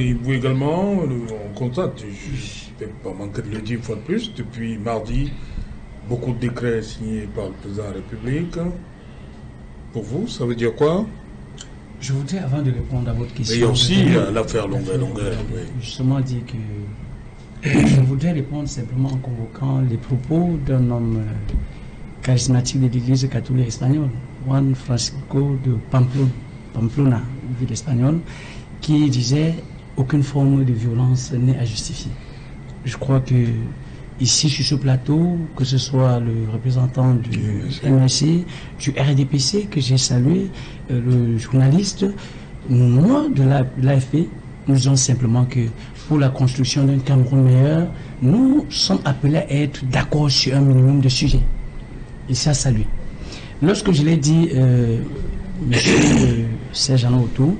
et vous également, on constate, je ne vais pas manquer de le dire une fois de plus, depuis mardi, beaucoup de décrets signés par le président de la République. Pour vous, ça veut dire quoi? Je voudrais, avant de répondre à votre question... il y a aussi l'affaire longueur, longueur. Justement dire que je voudrais répondre simplement en convoquant les propos d'un homme euh, charismatique de l'église catholique espagnole, Juan Francisco de Pamplona, Pamplona ville espagnole, qui disait aucune forme de violence n'est à justifier. Je crois que ici sur ce plateau, que ce soit le représentant du MSC, du RDPC que j'ai salué, euh, le journaliste, moi de l'AFP, nous disons simplement que pour la construction d'un Cameroun meilleur, nous sommes appelés à être d'accord sur un minimum de sujets. Et ça, salut. Lorsque je l'ai dit, euh, monsieur euh, Serge Auto,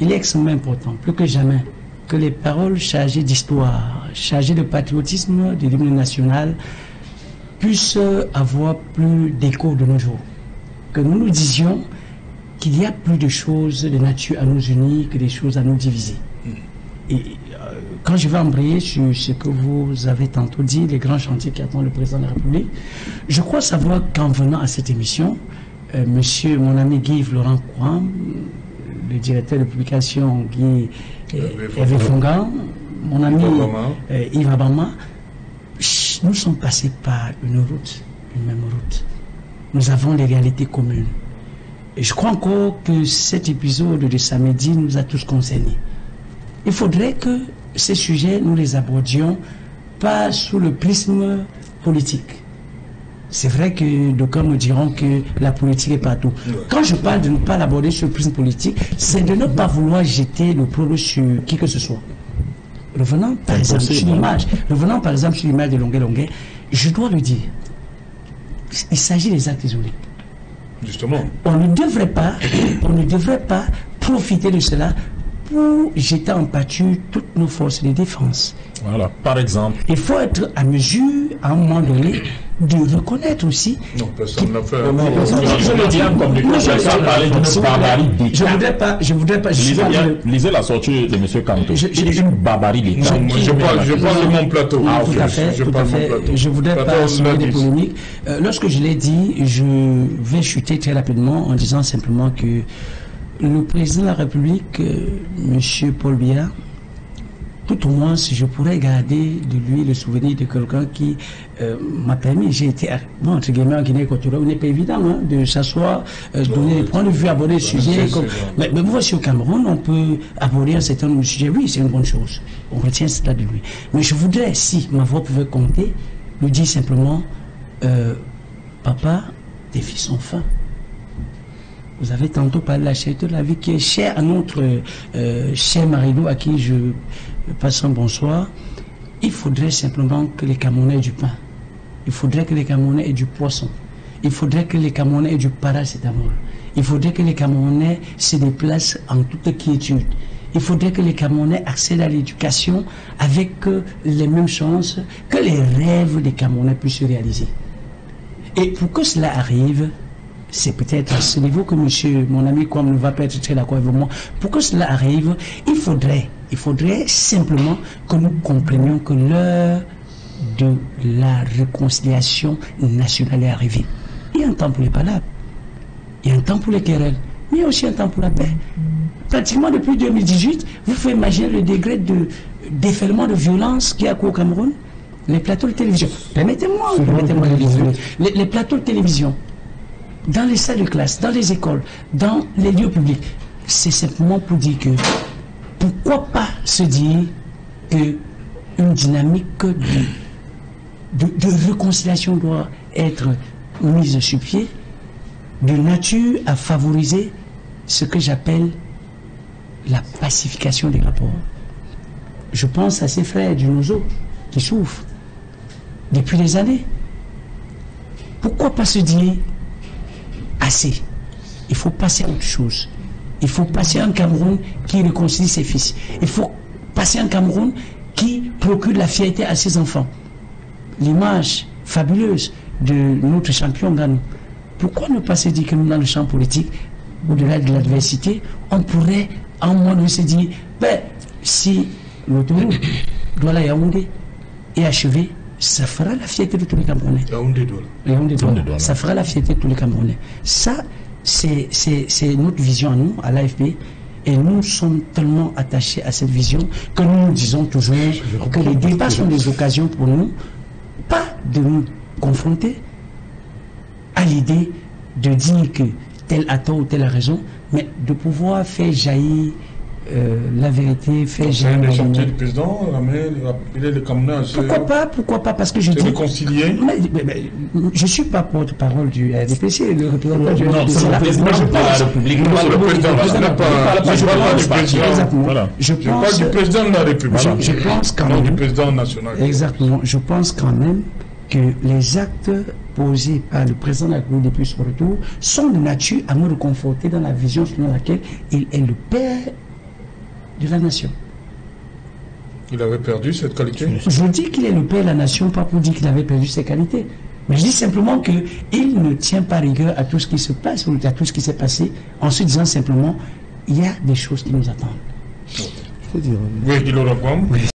il est extrêmement important, plus que jamais, que les paroles chargées d'histoire, chargées de patriotisme, de l'hymne national, puissent avoir plus d'écho de nos jours. Que nous nous disions qu'il y a plus de choses de nature à nous unir que des choses à nous diviser. Et quand je vais embrayer sur ce que vous avez tantôt dit, les grands chantiers qui attendent le président de la République, je crois savoir qu'en venant à cette émission, euh, monsieur, mon ami Guy Laurent Kouam, le directeur de publication Guy Hervé Fongan, mon ami euh, Yves Abama, nous sommes passés par une route, une même route. Nous avons des réalités communes. Et je crois encore que cet épisode de samedi nous a tous concernés. Il faudrait que ces sujets, nous les abordions pas sous le prisme politique. C'est vrai que d'aucuns me diront que la politique est partout. Quand je parle de ne pas l'aborder sur le prisme politique, c'est de ne pas vouloir jeter le problème sur qui que ce soit. Revenant par exemple sur l'image, revenant par exemple sur l'image de Longuet Longuet, je dois le dire, il s'agit des actes isolés. Justement. On ne devrait pas, on ne devrait pas profiter de cela pour jeter en pâture toutes nos forces de défense. Voilà, par exemple. Il faut être à mesure, à un moment donné, de reconnaître aussi. Non, personne n'a fait. Je le dis comme personne parler d'une barbarie Je voudrais pas. Je voudrais pas. lisez, bien, lisez la sortie de M. Kanto. C'est une barbarie d'État. Je, parle, je parle de mon plateau. Ah, tout à fait. Je, tout à fait. je voudrais pas soulever des polémiques. Euh, lorsque je l'ai dit, je vais chuter très rapidement en disant simplement que le président de la République, euh, M. Paul Biya, tout au moins, si je pourrais garder de lui le souvenir de quelqu'un qui euh, m'a permis, j'ai été, bon, entre guillemets, en Guinée équatoriale, n'est pas évident hein, de s'asseoir, euh, donner des points de vue, aborder le sujet. mais, mais voici au Cameroun, on peut aborder un certain nombre de sujets. Oui, c'est une bonne chose. On retient cela de lui. Mais je voudrais, si ma voix pouvait compter, lui dire simplement, papa, tes fils sont fins. Vous avez tantôt parlé de la cherté de la vie qui est chère à notre euh, cher Marilou, à qui je passe un bonsoir. Il faudrait simplement que les Camerounais aient du pain. Il faudrait que les Camerounais aient du poisson. Il faudrait que les Camerounais aient du paracétamol. Il faudrait que les Camerounais se déplacent en toute quiétude. Il faudrait que les Camerounais accèdent à l'éducation avec euh, les mêmes chances, que les rêves des Camerounais puissent se réaliser. Et pour que cela arrive, c'est peut-être à ce niveau que monsieur, mon ami comme ne va pas être très d'accord avec moi. Pour que cela arrive, il faudrait, il faudrait simplement que nous comprenions que l'heure de la réconciliation nationale est arrivée. Il y a un temps pour les palabres, il y a un temps pour les querelles, mais il y a aussi un temps pour la paix. Pratiquement depuis 2018, vous pouvez imaginer le degré de déferlement de violence qu'il y a au Cameroun. Les plateaux de télévision. Permettez-moi, permettez-moi les, les plateaux de télévision dans les salles de classe, dans les écoles, dans les lieux publics. C'est simplement pour dire que pourquoi pas se dire que une dynamique de, de, réconciliation doit être mise sur pied de nature à favoriser ce que j'appelle la pacification des rapports. Je pense à ces frères du Nozo qui souffrent depuis des années. Pourquoi pas se dire Il faut passer à autre chose. Il faut passer un Cameroun qui réconcilie ses fils. Il faut passer un Cameroun qui procure la fierté à ses enfants. L'image fabuleuse de notre champion Ganou. Pourquoi ne pas se dire que nous, dans le champ politique, au-delà de l'adversité, on pourrait, en moins de se dire, ben, si l'autoroute doit la Yaoundé est achevée, ça fera la fierté de tous les Camerounais. Ça fera la fierté de tous les Camerounais. Ça, c'est notre vision à nous, à l'AFP. Et nous sommes tellement attachés à cette vision que nous nous disons toujours que les débats sont des occasions pour nous, pas de nous confronter à l'idée de dire que tel a tort ou tel a raison, mais de pouvoir faire jaillir euh, la vérité fait jaillir. le président, il est le Pourquoi pas Pourquoi pas Parce que je dis. réconcilier. je ne suis pas porte-parole du RDPC, le représentant du RDPC. la président de la République. le président. Je ne parle du président. Je parle du président de la République. Je pense quand même. du président national. Exactement. Je pense quand même que les actes posés par le président de la République depuis son retour sont de nature à nous reconforter dans la vision selon laquelle il est le père de la nation. Il avait perdu cette qualité? Je dis qu'il est le père de la nation, pas pour dire qu'il avait perdu ses qualités. Mais je dis simplement qu'il ne tient pas rigueur à tout ce qui se passe, ou à tout ce qui s'est passé, en se disant simplement, il y a des choses qui nous attendent. Je veux dire... Oui, il le